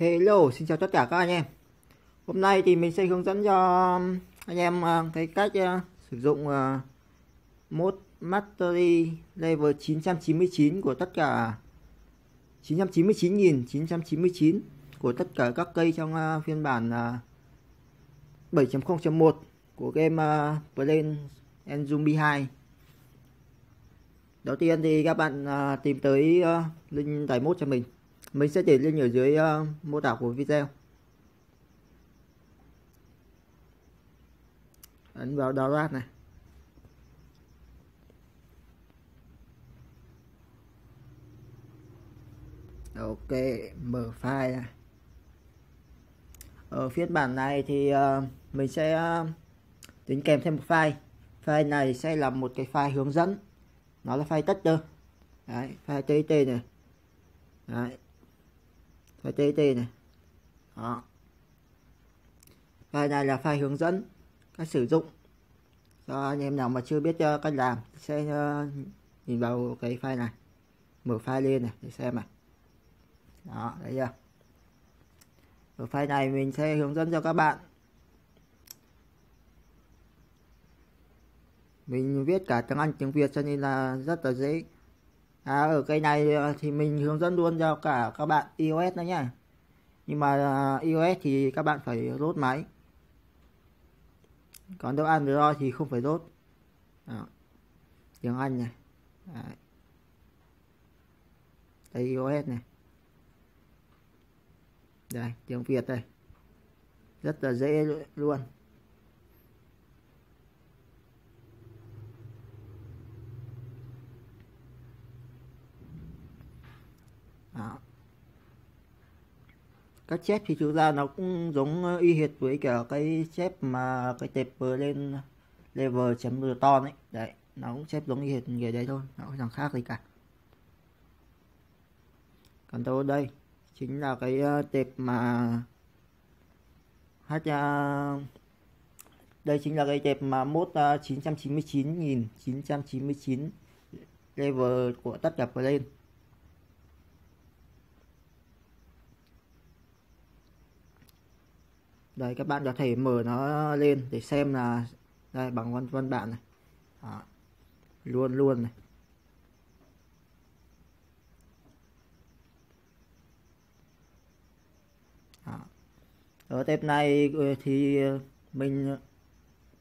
Hello, xin chào tất cả các anh em. Hôm nay thì mình sẽ hướng dẫn cho anh em à, cái cách à, sử dụng à, mod Mastery level 999 của tất cả 999.999 của tất cả các cây trong phiên bản 7.0.1 của game Plane and Zombie 2. Đầu tiên thì các bạn tìm tới link tải mod cho mình mình sẽ để link ở dưới uh, mô tả của video. Ấn vào download này. Ok mở file này. Ở phiên bản này thì uh, mình sẽ uh, tính kèm thêm một file. File này sẽ là một cái file hướng dẫn. Nó là file tester. Đấy file tt này. Đấy file TT này. Đó. Và này là file hướng dẫn cách sử dụng. Cho anh em nào mà chưa biết uh, cách làm sẽ uh, nhìn vào cái file này. Mở file lên này để xem này. Đó đấy chưa? Ở file này mình sẽ hướng dẫn cho các bạn. Mình viết cả tiếng Anh tiếng Việt cho nên là rất là dễ à, ở cây này ờ, thì mình hướng dẫn luôn cho cả các bạn iOS nữa nhá. Nhưng mà à, iOS thì các bạn phải rốt máy. Còn đâu Android thì không phải lốt tiếng Anh này. Đấy. đây iOS này. Đây tiếng Việt đây. Rất là dễ luôn Đó các chép thì thực ra nó cũng giống ờ, y hệt với cả cái chép mà cái tệp lên level chấm ton ấy. Đấy, nó cũng chép giống y hệt về đấy thôi, nó không chẳng khác gì cả. Còn tôi đây, chính là cái ờ, tệp mà h ờ, đây chính là cái tệp mà mốt 999.999 level của tất cả plane đây các bạn có thể mở nó lên để xem là đây bằng văn văn bản này Đó. luôn luôn này Đó. ở tệp này ừ, thì mình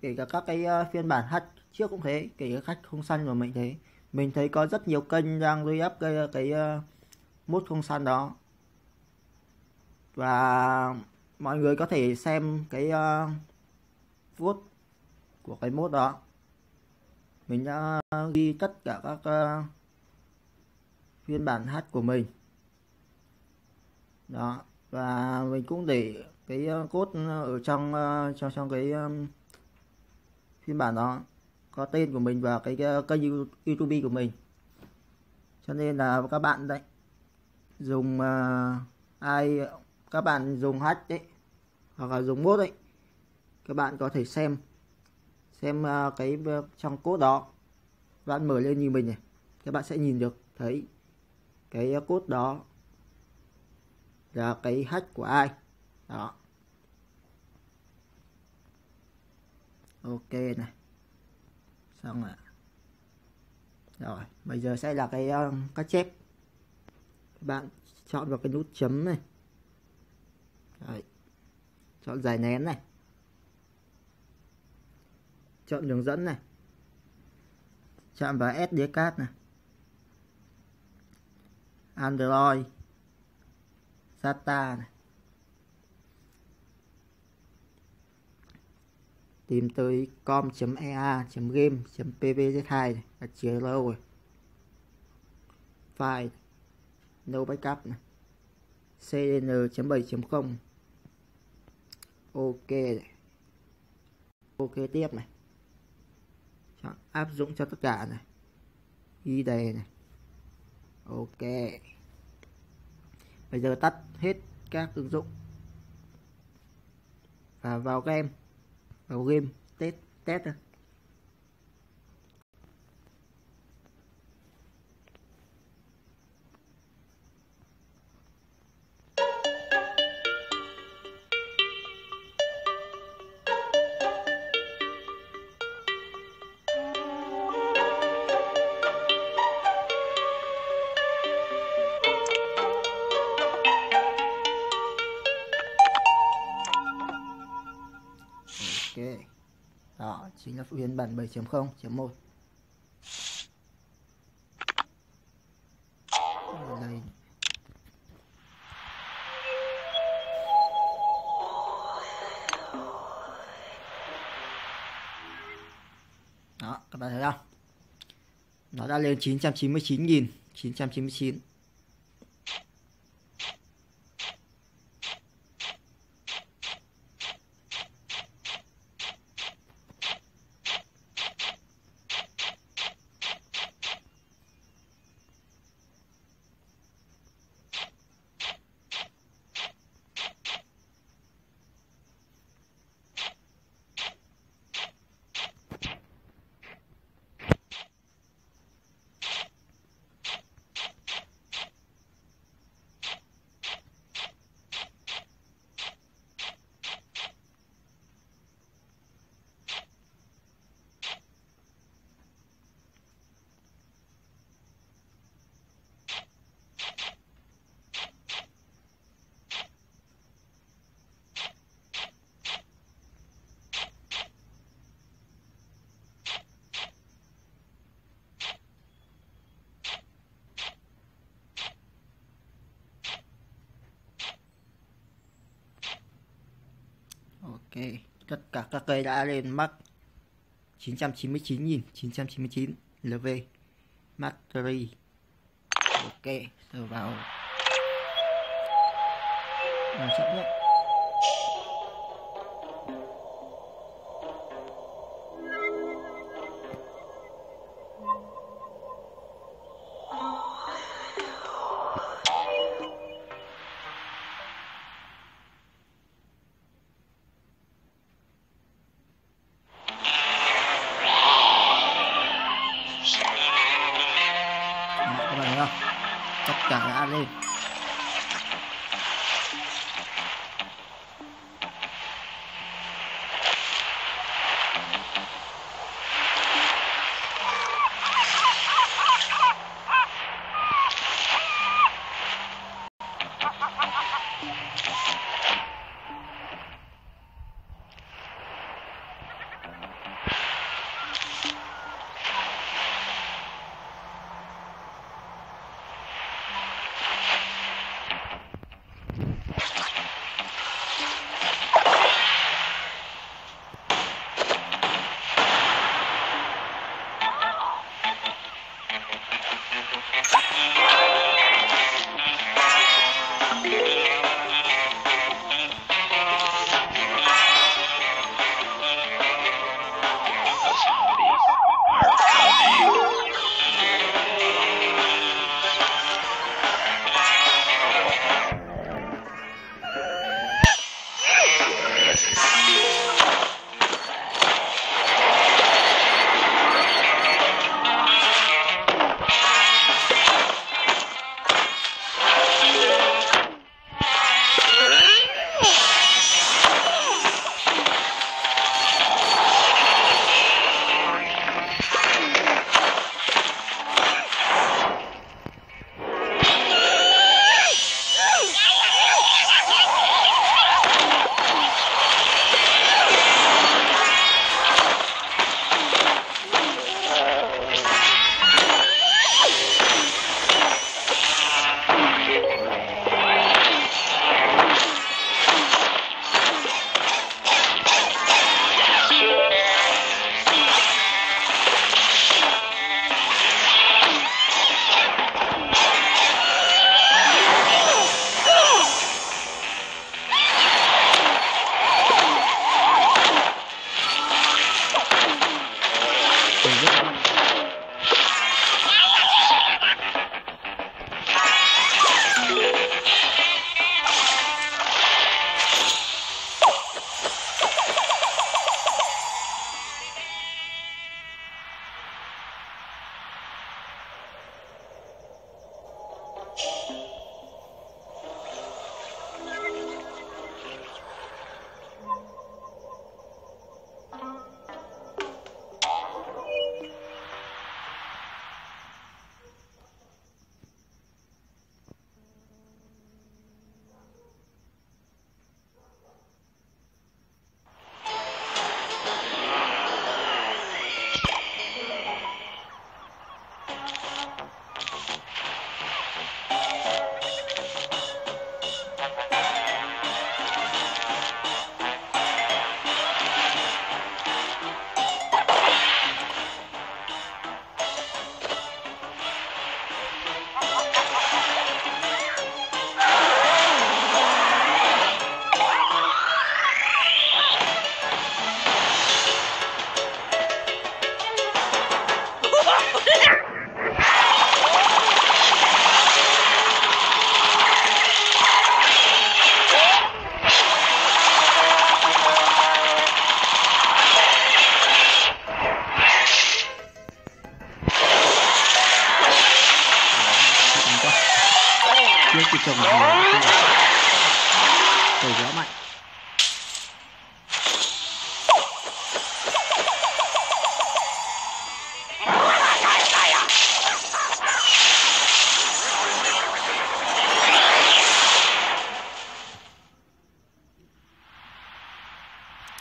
kể cả các cái ờ, phiên bản hack trước cũng thế kể cả khách không xanh của mình thế mình thấy có rất nhiều kênh đang re cái cái uh, mốt không xanh đó và mọi người có thể xem cái uh, phút của cái mốt đó. Mình đã ghi tất cả các uh, phiên bản hát của mình. Đó và mình cũng để cái ờ, cốt ở trong trong trong cái um, phiên bản đó có tên của mình và cái, cái kênh YouTube của mình. Cho nên là các bạn đấy dùng uh, ai các bạn dùng hack đấy hoặc là dùng bot ấy. Các bạn có thể xem xem à, cái à, trong cốt đó. Bạn mở lên như mình này các bạn sẽ nhìn được thấy cái à, cốt đó là cái hack của ai. Đó. Ok này xong rồi. Rồi bây giờ sẽ là cái uh, các chép. Các bạn chọn vào cái nút chấm này. Đấy chọn giải nén này. Chọn đường dẫn này. Chạm vào SD card này. Android. SATA này. Tìm tới com.ea.game.pvz2 này. Là chia lâu rồi. File. No backup này. Cdn.7.0 ok này. ok tiếp này. Chọn áp dụng cho tất cả này. Ghi đề này. Ok. Bây giờ tắt hết các ứng dụng. Và vào game. Vào game test test thôi. Chính là phiên bản 7.0.1 đây. Đó, các bạn thấy không? Nó đã lên 999.999 999 Ok, tất cả các cây đã lên mắc 999.999 LV Mastery. Ok, giờ vào vào chấp nhận. Tất cả đã lên. Trước thì trồng cầu quá mạnh.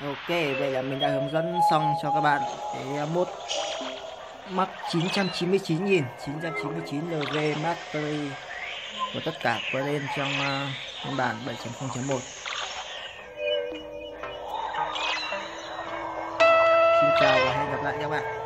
Ok, vậy là mình đã hướng dẫn xong cho các bạn cái à, mốt mắc 999.000 999 LV Mastery của tất cả có lên trong ờ, uh, phiên bản 7.0.1 Xin chào và hẹn gặp lại các bạn.